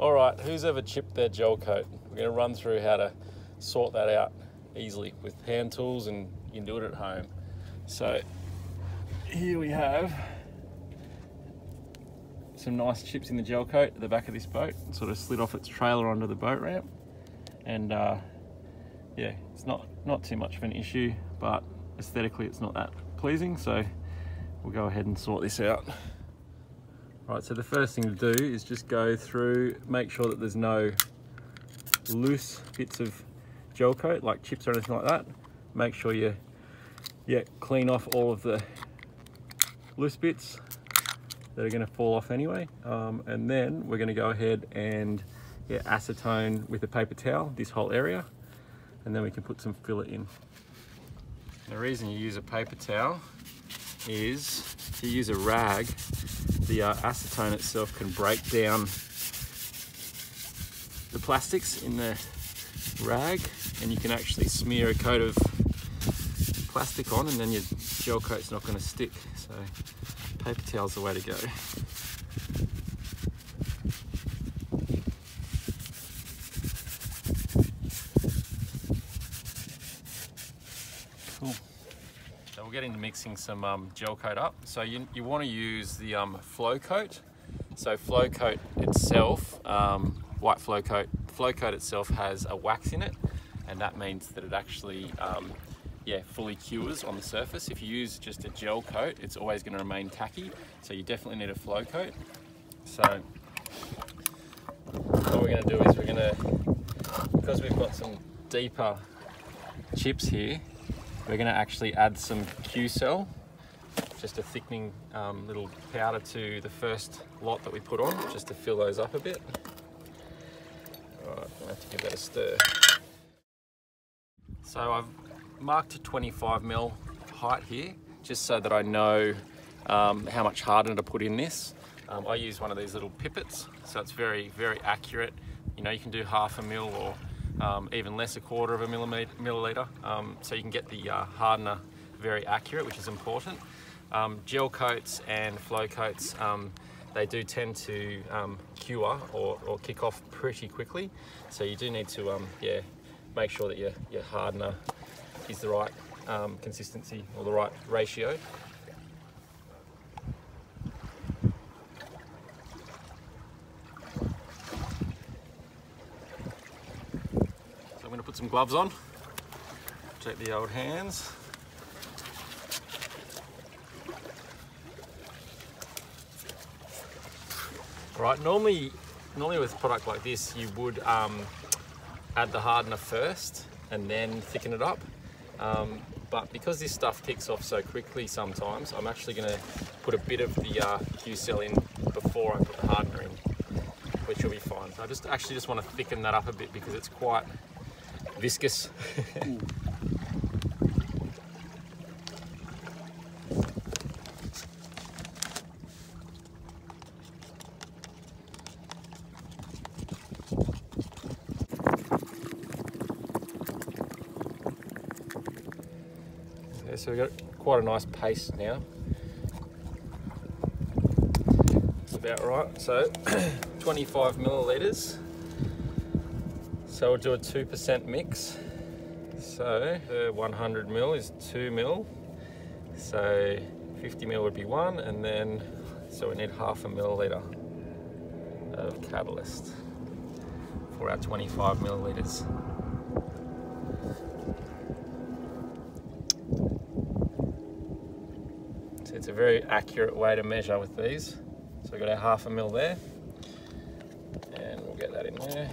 All right, who's ever chipped their gel coat? We're gonna run through how to sort that out easily with hand tools and you can do it at home. So here we have some nice chips in the gel coat at the back of this boat. It sort of slid off its trailer onto the boat ramp. And uh, yeah, it's not, not too much of an issue, but aesthetically it's not that pleasing. So we'll go ahead and sort this out. Right, so the first thing to do is just go through, make sure that there's no loose bits of gel coat, like chips or anything like that. Make sure you yeah, clean off all of the loose bits that are going to fall off anyway. Um, and then we're going to go ahead and yeah, acetone with a paper towel this whole area. And then we can put some filler in. The reason you use a paper towel is to use a rag, the uh, acetone itself can break down the plastics in the rag and you can actually smear a coat of plastic on and then your gel coat's not going to stick. So paper towel's the way to go. So we'll get into mixing some um, gel coat up. So you, you want to use the um, flow coat. So flow coat itself, um, white flow coat, flow coat itself has a wax in it and that means that it actually um, yeah, fully cures on the surface. If you use just a gel coat, it's always going to remain tacky. So you definitely need a flow coat. So what we're going to do is we're going to, because we've got some deeper chips here, we're going to actually add some Q-Cell, just a thickening um, little powder to the first lot that we put on, just to fill those up a bit. All right, I have to give that a stir. So I've marked a 25 mil height here, just so that I know um, how much hardener to put in this. Um, I use one of these little pipettes, so it's very, very accurate. You know, you can do half a mil or um, even less, a quarter of a milliliter. Um, so you can get the uh, hardener very accurate, which is important. Um, gel coats and flow coats, um, they do tend to cure or, or, kick off pretty quickly. So you do need to, yeah, make sure that your, your hardener is the right um, consistency or the right ratio. So I'm going to put some gloves on, check the old hands. Right, normally, normally with a product like this, you would um, add the hardener first and then thicken it up. Um, but because this stuff kicks off so quickly sometimes, I'm actually going to put a bit of the uh, Q-Cell in before I put the hardener in, which will be fine. So I just actually just want to thicken that up a bit because it's quite viscous. so we've got quite a nice paste now. It's about right. So 25 milliliters. So we'll do a 2% mix. So the 100 mil is 2 mil. So 50 mil would be one, and then so we need half a milliliter of catalyst for our 25 milliliters. So it's a very accurate way to measure with these. So we've got our half a mil there, and we'll get that in there.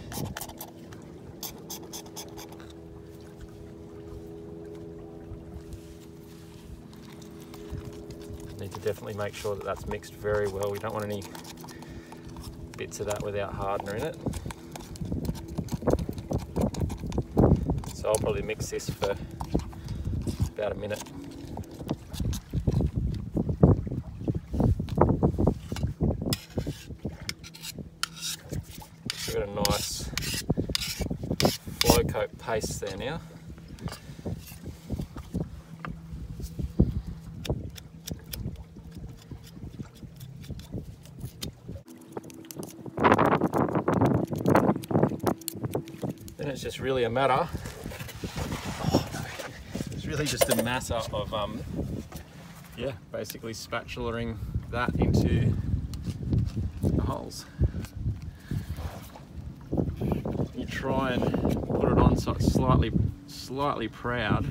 Need to definitely make sure that that's mixed very well. We don't want any bits of that without hardener in it. So I'll probably mix this for about a minute. We've got a nice flow coat paste there now. Then it's just really a matter. Oh. It's really just a matter of um, yeah, basically spatulaing that into the holes. You try and put it on so it's slightly, slightly proud.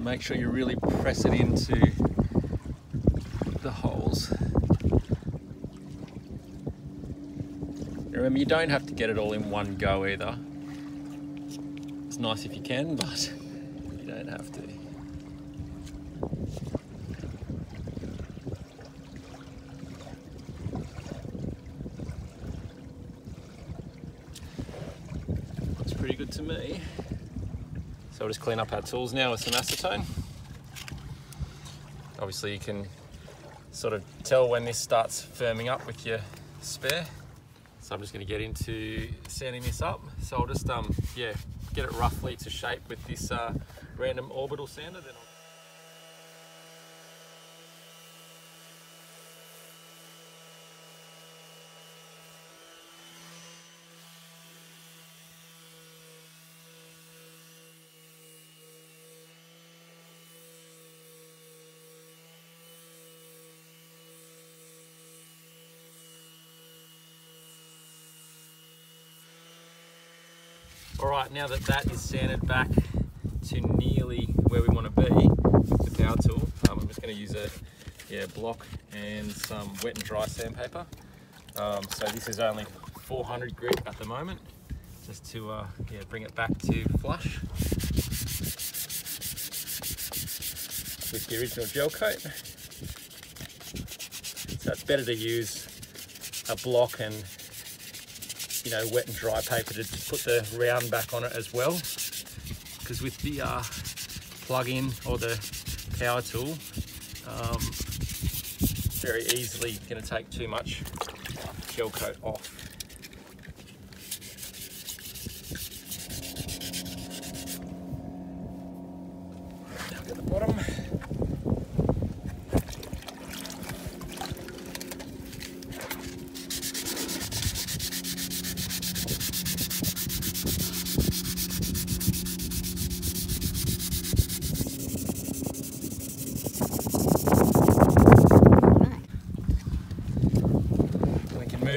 Make sure you really press it into the holes. Remember, you don't have to get it all in one go either. It's nice if you can, but you don't have to. Looks pretty good to me. So we'll just clean up our tools now with some acetone. Obviously you can sort of tell when this starts firming up with your spare. So I'm just going to get into sanding this up. So I'll just um yeah get it roughly to shape with this uh, random orbital sander. Then I'll All right, now that that is sanded back to nearly where we want to be with the power tool, um, I'm just going to use a yeah, block and some wet and dry sandpaper. Um, so this is only 400 grit at the moment, just to uh, yeah, bring it back to flush with the original gel coat. So it's better to use a block and you know, wet and dry paper to put the round back on it as well. Because with the uh, plug-in or the power tool, um, very easily going to take too much gel coat off. The bottom.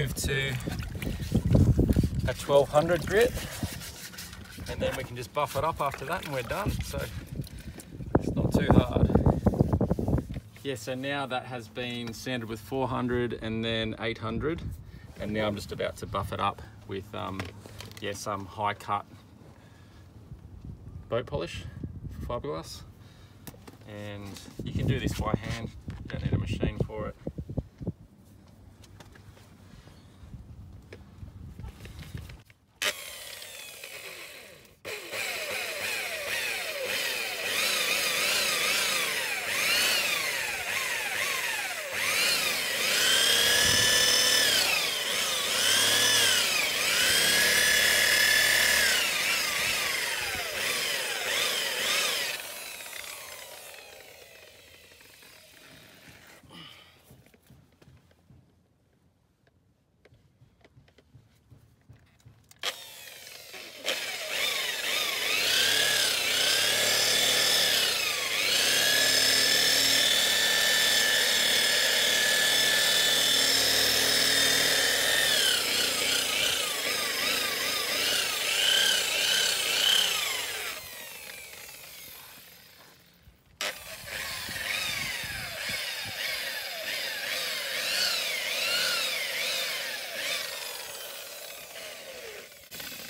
move to a 1200 grit. And then we can just buff it up after that and we're done. So it's not too hard. Yeah so now that has been sanded with 400 and then 800 and now I'm just about to buff it up with um, yeah some high cut boat polish for fiberglass. And you can do this by hand. You don't need a machine for it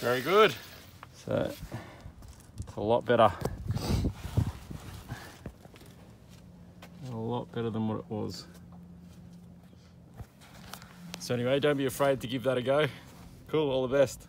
Very good. So it's a lot better. A lot better than what it was. So anyway, don't be afraid to give that a go. Cool, all the best.